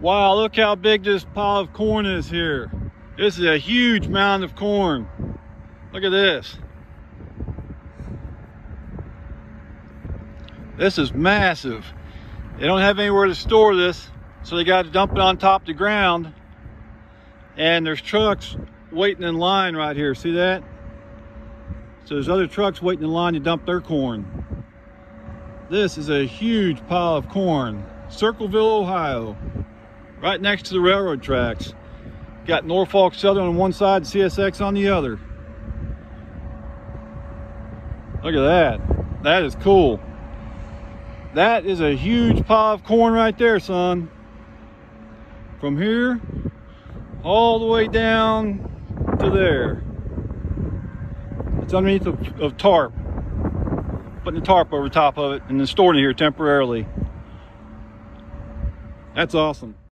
Wow, look how big this pile of corn is here. This is a huge mound of corn. Look at this. This is massive. They don't have anywhere to store this, so they got to dump it on top of the ground. And there's trucks waiting in line right here. See that? So there's other trucks waiting in line to dump their corn. This is a huge pile of corn. Circleville, Ohio. Right next to the railroad tracks. Got Norfolk Southern on one side, CSX on the other. Look at that. That is cool. That is a huge pile of corn right there, son. From here all the way down to there. It's underneath of, of tarp. Putting the tarp over top of it and then storing it here temporarily. That's awesome.